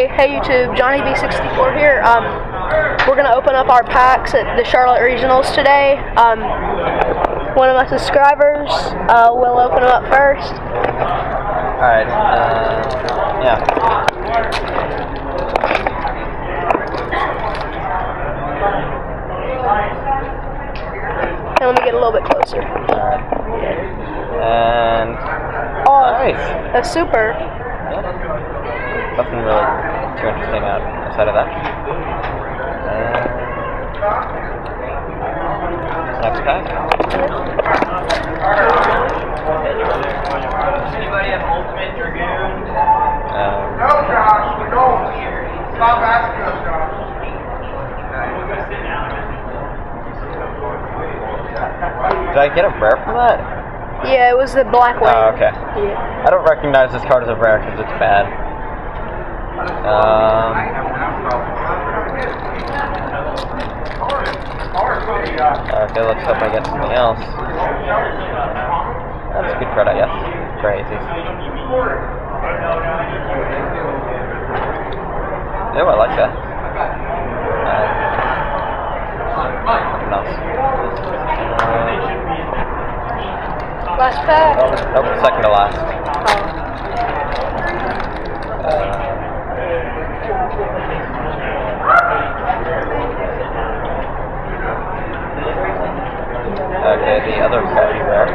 Hey, hey YouTube, Johnnie B64 here. Um, we're gonna open up our packs at the Charlotte Regionals today. Um, one of my subscribers uh, will open them up first. Alright, uh, yeah. And let me get a little bit closer. And, Oh, nice. a super. Nothing really too interesting out outside of that. And, next pack. Anybody have Ultimate Dragoon? Um, No, Josh, we don't. Stop asking us, Josh. did I get a rare from that? Yeah, it was the black one. Oh, okay. Yeah. I don't recognize this card as a rare because it's bad. Um, okay, let's hope I get something else. That's a good card, I guess. Crazy. Oh, I like that. Uh, else. Last pack. Uh, nope, second to last. Oh. Uh, okay, the other card is rare.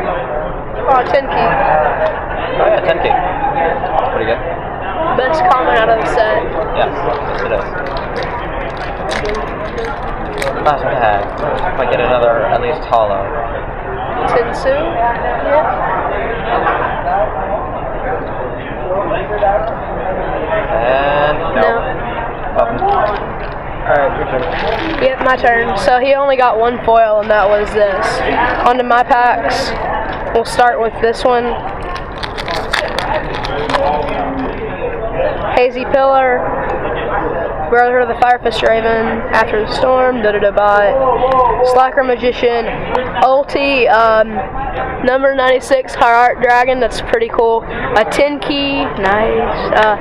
Oh, Tenki. Oh yeah, Tenki. Pretty good. Best comment out of the set. Yes, yes it is. Last pack. If I get another, at least hollow. Tensu. Yeah. And no. No. Alright, your turn. Yep, my turn. So he only got one foil, and that was this. On to my packs. We'll start with this one. Hazy Pillar. Brother of the Firefist Raven. After the Storm. Da da da bot. Slacker Magician. Ulti. Um, number 96 Heart Dragon. That's pretty cool. A Tenki. Nice. Uh,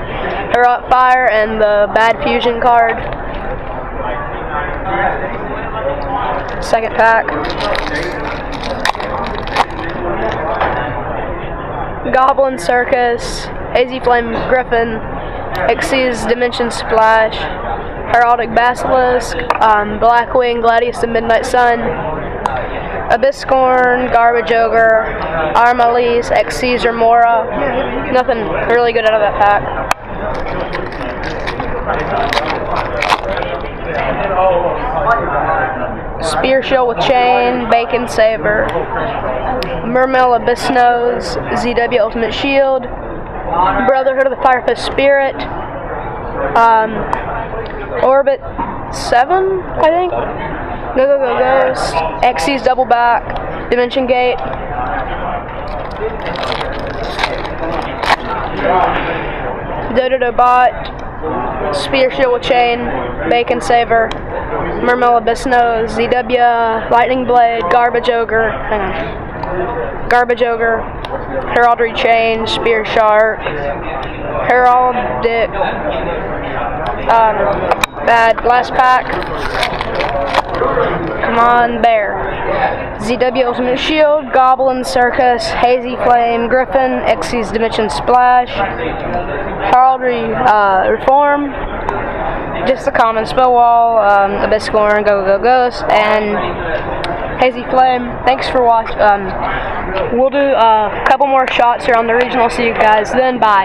Heroic Fire and the Bad Fusion card. Second pack. Goblin Circus, Hazy Flame Griffin, Xyz Dimension Splash, Heraldic Basilisk, um, Blackwing, Gladius the Midnight Sun, Abysscorn, Garbage Ogre, Armalise, Xyz Remora. Nothing really good out of that pack. Spear Shield with Chain, Bacon Saver, Mermail Abyssnose, ZW Ultimate Shield, Brotherhood of the Firefist Spirit, um, Orbit 7, I think. Go Go Go Ghost, Xyz Double Back, Dimension Gate, Dododo Bot, Spear Shield Chain, Bacon Saver, Mermail Abyssnose, ZW, Lightning Blade, Garbage Ogre, hang on. Garbage Ogre, Heraldry Chain, Spear Shark, Heraldic, um, bad, last pack. Come on, Bear. ZW Ultimate Shield, Goblin Circus, Hazy Flame, Griffin, Xyz Dimension Splash, Heraldry uh, Reform, just the common spell wall, um, Abysscorn, Go Go Ghost, and Hazy Flame. Thanks for watching. Um, we'll do uh, a couple more shots here on the regional. See you guys then. Bye.